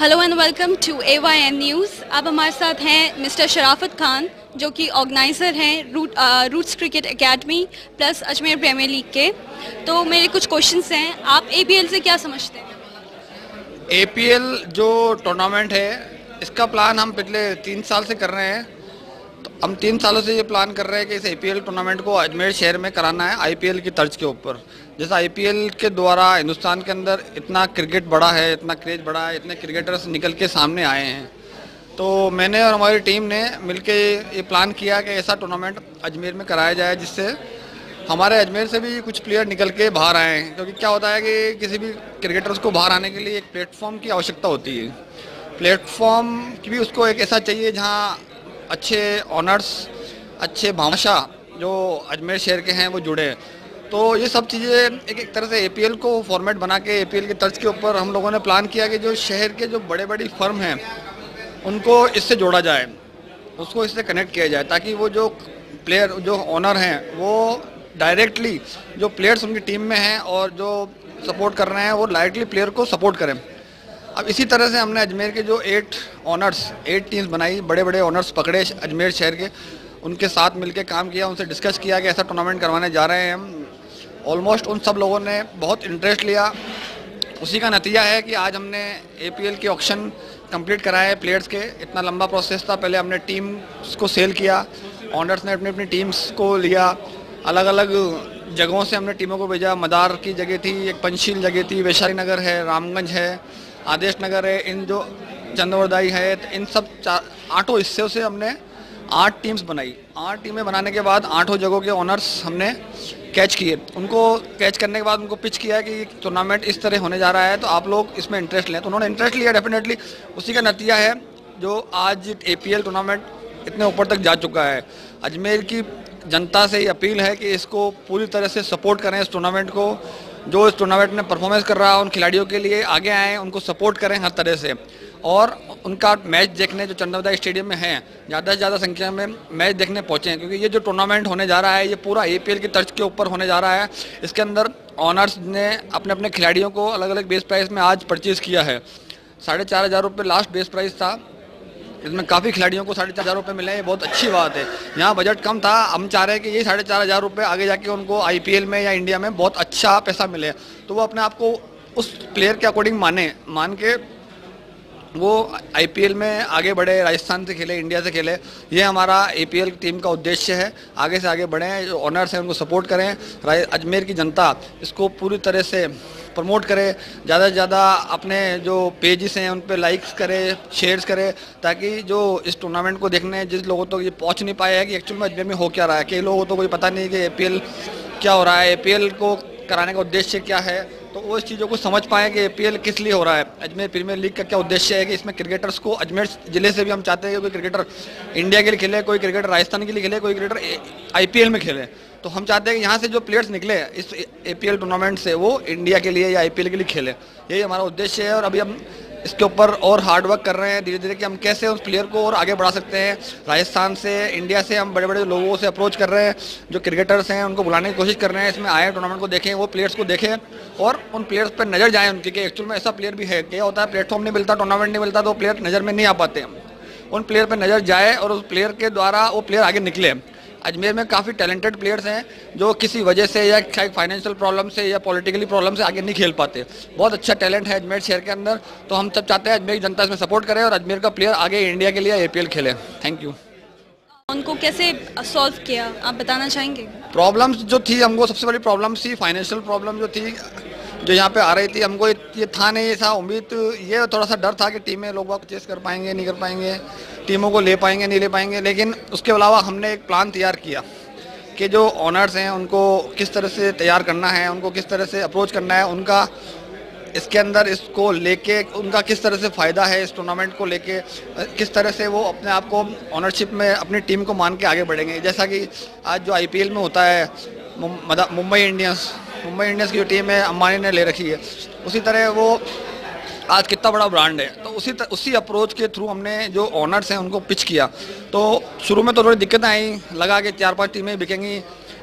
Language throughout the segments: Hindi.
Hello and welcome to A Y N news अब हमारे साथ हैं मिस्टर शराफत खान, जो कि ऑर्गेनाइज़र हैं root roots cricket academy plus Ajmer premier league के। तो मेरे कुछ क्वेश्चंस हैं। आप ए से क्या समझते हैं? एपीएल जो टूर्नामेंट है, इसका प्लान हम पिछले तीन साल से कर रहे हैं। तो हम तीन सालों से ये प्लान कर रहे हैं कि इस ए टूर्नामेंट को अजमेर शहर में कराना है आईपीएल की तर्ज के ऊपर। जैसा आईपीएल के द्वारा हिंदुस्तान के अंदर इतना क्रिकेट बड़ा है, इतना क्रेज बड़ा है, इतने क्रिकेटर्स निकल के सामने आए हैं। तो मैंने और हमारी टीम ने मिलके ये प्लान किया कि ऐसा टूर्नामेंट अजमेर में कराया जाए, जिससे हमारे अजमेर से भी कुछ प्लेयर निकल के बाहर आए हैं। क्योंकि क्या होता है कि किसी भी क्रिकेटर्स को बाहर आने के लिए एक प्लेटफॉर्म की आवश्यकता होती है। प्लेटफॉर्म की भी उसको एक ऐसा चाहिए जहाँ अच्छे ऑनर्स अच्छे भाषा जो अजमेर शहर के हैं, वो जुड़े तो ये सब चीज़ें एक एक तरह से एपीएल को फॉर्मेट बना के एपीएल के तर्ज के ऊपर हम लोगों ने प्लान किया कि जो शहर के जो बड़े बड़ी फर्म हैं, उनको इससे जोड़ा जाए, उसको इससे कनेक्ट किया जाए, ताकि वो जो प्लेयर जो ऑनर हैं, वो डायरेक्टली जो प्लेयर्स उनकी टीम में हैं और जो सपोर्ट कर रहे हैं, वो डायरेक्टली प्लेयर को सपोर्ट करें। अब इसी तरह से हमने अजमेर के जो एट ऑनर्स एट टीम्स बनाई बड़े बड़े ऑनर्स पकड़े अजमेर शहर के। उनके साथ मिलकर काम किया, उनसे डिस्कस किया कि ऐसा टूर्नामेंट करवाने जा रहे हैं हम। ऑलमोस्ट उन सब लोगों ने बहुत इंटरेस्ट लिया। उसी का नतीजा है कि आज हमने ए के ऑप्शन कंप्लीट कराए प्लेयर्स के। इतना लंबा प्रोसेस था, पहले हमने टीम को सेल किया। ऑनर्स ने अपनी अपनी टीम्स को लिया। अलग अलग जगहों से हमने टीमों को भेजा। मदार की जगह थी, एक पंचशील जगह थी, वैशाली नगर है, रामगंज है। आदेश नगर है, इन जो चंद्रवरदाई है तो इन सब आठों हिस्सों से हमने आठ टीम्स बनाई। आठ टीमें बनाने के बाद आठों जगहों के ऑनर्स हमने कैच किए। उनको कैच करने के बाद उनको पिच किया कि टूर्नामेंट इस तरह होने जा रहा है तो आप लोग इसमें इंटरेस्ट लें। तो उन्होंने इंटरेस्ट लिया डेफिनेटली उसी का नतीजा है, जो आज एपीएल टूर्नामेंट इतने ऊपर तक जा चुका है। अजमेर की जनता से ये अपील है कि इसको पूरी तरह से सपोर्ट करें इस टूर्नामेंट को। जो इस टूर्नामेंट में परफॉर्मेंस कर रहा है, उन खिलाड़ियों के लिए आगे आएँ, उनको सपोर्ट करें हर तरह से। और उनका मैच देखने जो चंद्रवदा स्टेडियम में हैं, ज़्यादा से ज़्यादा संख्या में मैच देखने पहुँचे क्योंकि ये जो टूर्नामेंट होने जा रहा है, ये पूरा ए की तर्ज के ऊपर होने जा रहा है। इसके अंदर ऑनर्स ने अपने अपने खिलाड़ियों को अलग अलग बेस प्राइस में आज परचेज़ किया है। साढ़े चार हज़ार रुपये लास्ट बेस प्राइस था। इसमें काफ़ी खिलाड़ियों को साढ़े चार हज़ार रुपये मिले हैं बहुत अच्छी बात है। यहाँ बजट कम था, हम चाह रहे हैं कि ये साढ़े चार हज़ार रुपये आगे जाके उनको आईपीएल में या इंडिया में बहुत अच्छा पैसा मिले। तो वो अपने आप को उस प्लेयर के अकॉर्डिंग माने, मान के वो आईपीएल में आगे बढ़े, राजस्थान से खेले इंडिया से खेले, ये हमारा एपीएल टीम का उद्देश्य है। आगे से आगे बढ़ें, जो ऑनर्स हैं उनको सपोर्ट करें। अजमेर की जनता इसको पूरी तरह से प्रमोट करे, ज़्यादा से ज़्यादा अपने जो पेजेस हैं, उन पर लाइक्स करें शेयर्स करें, ताकि जो इस टूर्नामेंट को देखने जिस लोगों तक तो ये पहुँच नहीं पाया है कि एक्चुअल में अजमेर में हो क्या रहा है। कई लोगों तो कोई पता नहीं कि एपीएल क्या हो रहा है। एपीएल को कराने का उद्देश्य क्या है? तो वो इस चीज़ों को समझ पाए कि ए किस लिए हो रहा है। अजमेर प्रीमियर लीग का क्या उद्देश्य है कि इसमें क्रिकेटर्स को अजमेर ज़िले से भी हम चाहते हैं कि कोई क्रिकेटर इंडिया के लिए खेले, कोई क्रिकेटर राजस्थान के लिए खेले, कोई क्रिकेटर आईपीएल में खेले। तो हम चाहते हैं कि यहाँ से जो प्लेयर्स निकले इस ए टूर्नामेंट से, वो इंडिया के लिए या आईपीएल के लिए खेले। यही हमारा उद्देश्य है और अभी हम इसके ऊपर और हार्ड वर्क कर रहे हैं। धीरे धीरे कि हम कैसे उस प्लेयर को और आगे बढ़ा सकते हैं। राजस्थान से इंडिया से हम बड़े बड़े लोगों से अप्रोच कर रहे हैं, जो क्रिकेटर्स हैं, उनको बुलाने की कोशिश कर रहे हैं। इसमें आए टूर्नामेंट को देखें, वो प्लेयर्स को देखें और उन प्लेयर्स पर नज़र जाएँ उनकी कि एक्चुअल में ऐसा प्लेयर भी है। क्या होता है प्लेटफॉर्म नहीं मिलता टूर्नामेंट नहीं मिलता तो प्लेयर नज़र में नहीं आ पाते उन प्लेयर पर नज़र जाए और उस प्लेयर के द्वारा वो प्लेयर आगे निकले। अजमेर में काफ़ी टैलेंटेड प्लेयर्स हैं जो किसी वजह से या फाइनेंशियल प्रॉब्लम से या पॉलिटिकली प्रॉब्लम से आगे नहीं खेल पाते। बहुत अच्छा टैलेंट है अजमेर शहर के अंदर तो हम सब चाहते हैं अजमेर की जनता इसमें सपोर्ट करें और अजमेर का प्लेयर आगे इंडिया के लिए ए खेले। थैंक यू उनको कैसे सॉल्व किया? आप बताना चाहेंगे? प्रॉब्लम्स जो थी हमको सबसे बड़ी प्रॉब्लम थी फाइनेंशियल प्रॉब्लम जो थी जो यहाँ पे आ रही थी, हमको ये था नहीं ऐसा उम्मीद तो ये थोड़ा सा डर था कि टीमें लोग परचेस कर पाएँगे, नहीं कर पाएँगे, टीमों को ले पाएँगे, नहीं ले पाएँगे, लेकिन उसके अलावा हमने एक प्लान तैयार किया कि जो ऑनर्स हैं, उनको किस तरह से तैयार करना है, उनको किस तरह से अप्रोच करना है, उनका इसके अंदर इसको लेके, उनका किस तरह से फ़ायदा है इस टूर्नामेंट को लेके, किस तरह से वो अपने आप को ऑनरशिप में, अपनी टीम को मान के आगे बढ़ेंगे। जैसा कि आज जो आईपीएल में होता है मुंबई इंडियंस मुंबई इंडियंस की जो टीम है अम्बानी ने ले रखी है। उसी तरह वो आज कितना बड़ा ब्रांड है। तो उसी तर, उसी अप्रोच के थ्रू हमने जो ऑनर्स हैं उनको पिच किया। तो शुरू में तो थोड़ी दिक्कतें आई लगा कि चार पाँच टीमें बिकेंगी।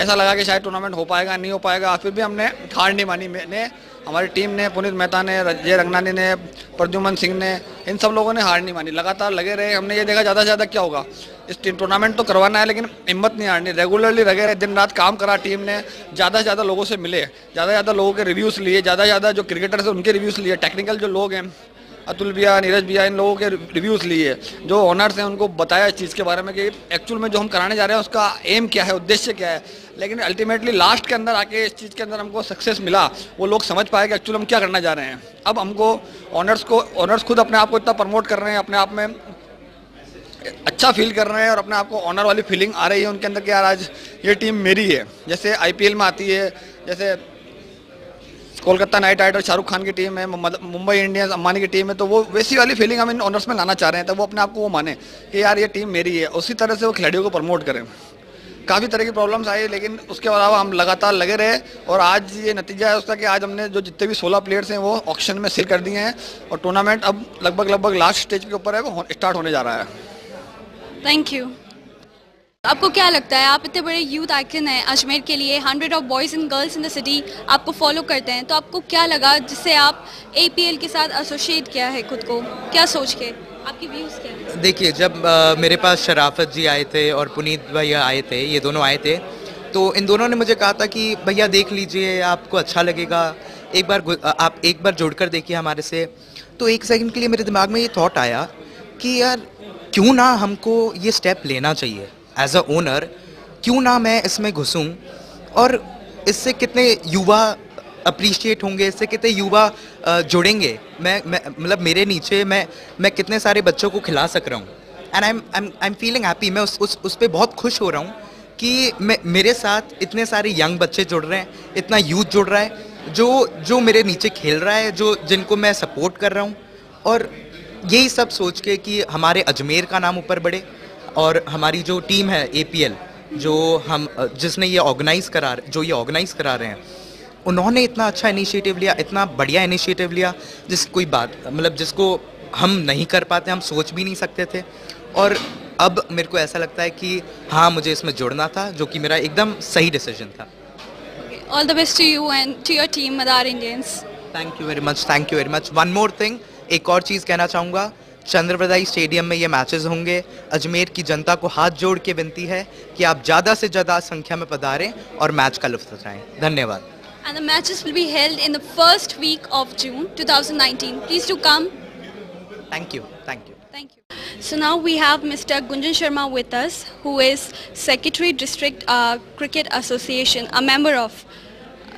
ऐसा लगा कि शायद टूर्नामेंट हो पाएगा, नहीं हो पाएगा। फिर भी हमने हार नहीं मानी। मैंने, हमारी टीम ने, पुनीत मेहता ने जय रंगनानी ने, प्रद्युमन सिंह ने, इन सब लोगों ने हार नहीं मानी। लगातार लगे रहे। हमने ये देखा ज़्यादा से ज़्यादा क्या होगा। इस टूर्नामेंट तो करवाना है, लेकिन हिम्मत नहीं हारनी। रेगुलरली लगे रहे। दिन रात काम करा टीम ने। ज़्यादा से ज़्यादा लोगों से मिले। ज़्यादा से ज़्यादा लोगों के रिव्यूज़ लिए। ज़्यादा से ज़्यादा जो क्रिकेटर्स हैं, उनके रिव्यूज़ लिए। टेक्निकल जो लोग हैं अतुल भैया, नीरज भैया, इन लोगों के रिव्यूज़ लिए जो ऑनर्स हैं, उनको बताया इस चीज़ के बारे में कि एक्चुअल में जो हम कराने जा रहे हैं, उसका एम क्या है, उद्देश्य क्या है। लेकिन अल्टीमेटली लास्ट के अंदर आके इस चीज़ के अंदर हमको सक्सेस मिला, वो लोग समझ पाए कि एक्चुअल हम क्या करना जा रहे हैं। अब हमको ऑनर्स को ऑनर्स खुद अपने आप को इतना प्रमोट कर रहे हैं, अपने आप में अच्छा फील कर रहे हैं और अपने आप को ऑनर वाली फीलिंग आ रही है उनके अंदर कि यार आज ये टीम मेरी है। जैसे आईपीएल में आती है, जैसे कोलकाता नाइट राइडर शाहरुख खान की टीम है मुंबई इंडियंस अंबानी की टीम है तो वो वैसी वाली फीलिंग हम इन ऑनर्स में लाना चाह रहे हैं तो वो अपने आप को वो माने कि यार ये टीम मेरी है। उसी तरह से वो खिलाड़ियों को प्रमोट करें। काफ़ी तरह की प्रॉब्लम्स आई, लेकिन उसके अलावा हम लगातार लगे रहे और आज ये नतीजा है उसका कि आज हमने जो जितने भी 16 प्लेयर्स हैं, वो ऑक्शन में सिल कर दिए हैं और टूर्नामेंट अब लगभग लगभग लास्ट स्टेज के ऊपर है, वो स्टार्ट होने जा रहा है। थैंक यू आपको क्या लगता है? आप इतने बड़े यूथ आइकन हैं अजमेर के लिए hundred of boys and girls in the city आपको फॉलो करते हैं तो आपको क्या लगा जिससे आप एपीएल के साथ एसोसिएट किया है खुद को? क्या सोच के? आपकी व्यूज़ क्या देखिए जब आ, मेरे पास शराफत जी आए थे और पुनीत भैया आए थे ये दोनों आए थे तो इन दोनों ने मुझे कहा था कि भैया देख लीजिए आपको अच्छा लगेगा एक बार आप एक बार जोड़कर देखिए हमारे से। तो एक सेकंड के लिए मेरे दिमाग में ये थॉट आया कि यार क्यों ना हमको ये स्टेप लेना चाहिए? एज अ ओनर क्यों ना मैं इसमें घुसूं? और इससे कितने युवा अप्रिशिएट होंगे, इससे कितने युवा जुड़ेंगे? मैं मतलब मेरे नीचे मैं मैं कितने सारे बच्चों को खिला सक रहा हूँ। And I am I am feeling happy मैं उस उस उस पर बहुत खुश हो रहा हूँ कि मैं, मेरे साथ इतने सारे यंग बच्चे जुड़ रहे हैं, इतना यूथ जुड़ रहा है, जो जो मेरे नीचे खेल रहा है, जो, जिनको मैं सपोर्ट कर रहा हूँ। और यही सब सोच के कि हमारे अजमेर का नाम ऊपर बढ़े और हमारी जो टीम है एपीएल जो हम जिसने ये ऑर्गेनाइज करा जो ये ऑर्गेनाइज करा रहे हैं उन्होंने इतना अच्छा इनिशिएटिव लिया इतना बढ़िया इनिशिएटिव लिया जिस कोई बात मतलब जिसको हम नहीं कर पाते हम सोच भी नहीं सकते थे। और अब मेरे को ऐसा लगता है कि हाँ मुझे इसमें जुड़ना था जो कि मेरा एकदम सही डिसीज़न था। All the best to you and to your team mother Indians thank you very much thank you very much one more thing एक और चीज़ कहना चाहूँगा चंद्रप्रदाई स्टेडियम में ये मैचेस होंगे अजमेर की जनता को हाथ जोड़ के विनती है कि आप ज़्यादा से ज़्यादा संख्या में पधारें और मैच का लुफ्त उठाएँ धन्यवाद And the matches will be held in the first week of June 2019. Please do come. Thank you. Thank you. Thank you. So now we have Mr. Gunjan Sharma with us, who is Secretary District uh, Cricket Association, a member of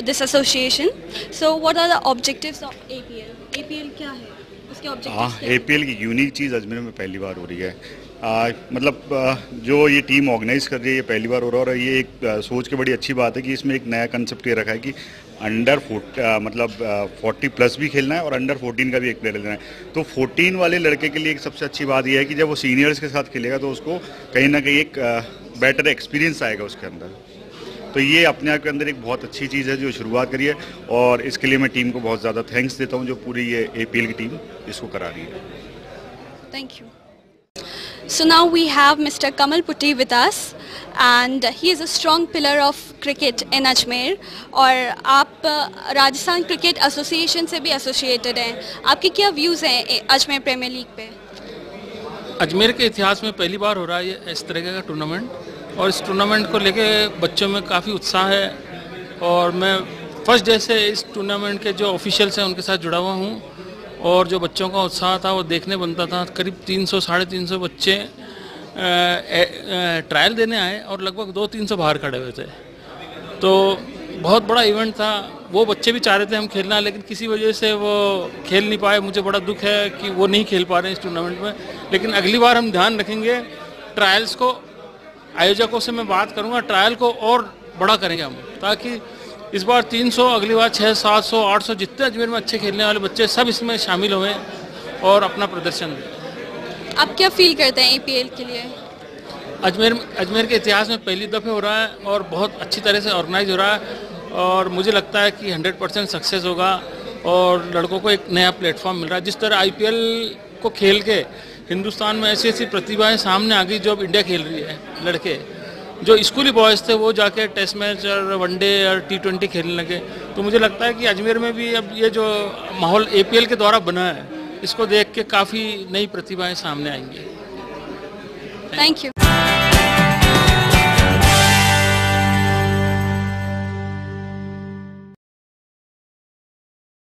this association. So what are the objectives of APL? APL क्या है? हाँ ए की यूनिक चीज़ अजमेर में पहली बार हो रही है आ, मतलब आ, जो ये टीम ऑर्गेनाइज कर रही है ये पहली बार हो रहा है और ये एक आ, सोच के बड़ी अच्छी बात है कि इसमें एक नया कंसेप्ट ये रखा है कि अंडर फोर्ट मतलब फोर्टी प्लस भी खेलना है और अंडर फोर्टीन का भी एक प्लेयर लेना है तो फोर्टीन वाले लड़के के लिए एक सबसे अच्छी बात यह है कि जब वो सीनियर्स के साथ खेलेगा तो उसको कहीं ना कहीं एक बेटर एक्सपीरियंस आएगा उसके अंदर तो ये अपने आप के अंदर एक बहुत अच्छी चीज़ है जो शुरुआत करी है और इसके लिए मैं टीम को बहुत ज़्यादा थैंक्स देता हूँ जो पूरी ये ए की टीम इसको करा रही है। Thank you So now we have Mr. Kamal Putti with us and he is a strong pillar of cricket in Ajmer और आप राजस्थान क्रिकेट एसोसिएशन से भी एसोसिएटेड हैं। आपके क्या व्यूज़ हैं अजमेर प्रीमियर लीग पे? अजमेर के इतिहास में पहली बार हो रहा है इस तरह का टूर्नामेंट और इस टूर्नामेंट को लेके बच्चों में काफ़ी उत्साह है और मैं फ़र्स्ट डे से इस टूर्नामेंट के जो ऑफिशियल्स हैं, उनके साथ जुड़ा हुआ हूँ और जो बच्चों का उत्साह था, वो देखने बनता था। करीब तीन सौ, साढ़े तीन सौ बच्चे ट्रायल देने आए और लगभग दो तीन सौ बाहर खड़े हुए थे। तो बहुत बड़ा इवेंट था। वो बच्चे भी चाह रहे थे हम खेलना, लेकिन किसी वजह से वो खेल नहीं पाए। मुझे बड़ा दुख है कि वो नहीं खेल पा रहे हैं इस टूर्नामेंट में। लेकिन अगली बार हम ध्यान रखेंगे ट्रायल्स को आयोजकों से मैं बात करूँगा ट्रायल को और बड़ा करेंगे हम ताकि इस बार 300 अगली बार 600 700 800 जितने अजमेर में अच्छे खेलने वाले बच्चे सब इसमें शामिल हुए और अपना प्रदर्शन। दें आप क्या फील करते हैं ए के लिए? अजमेर अजमेर के इतिहास में पहली दफ़े हो रहा है और बहुत अच्छी तरह से ऑर्गेनाइज हो रहा है और मुझे लगता है कि 100 परसेंट सक्सेस होगा और लड़कों को एक नया प्लेटफॉर्म मिल रहा है। जिस तरह आईपीएल को खेल के हिंदुस्तान में ऐसी ऐसी प्रतिभाएँ सामने आ गई जो अब इंडिया खेल रही है, लड़के। जो स्कूली बॉयज़ थे, वो जाके टेस्ट मैच और वनडे और टी ट्वेंटी खेलने लगे। तो मुझे लगता है कि अजमेर में भी अब ये जो माहौल ए के द्वारा बना है, इसको देख के काफ़ी नई प्रतिभाएँ सामने आएँगी। Thank you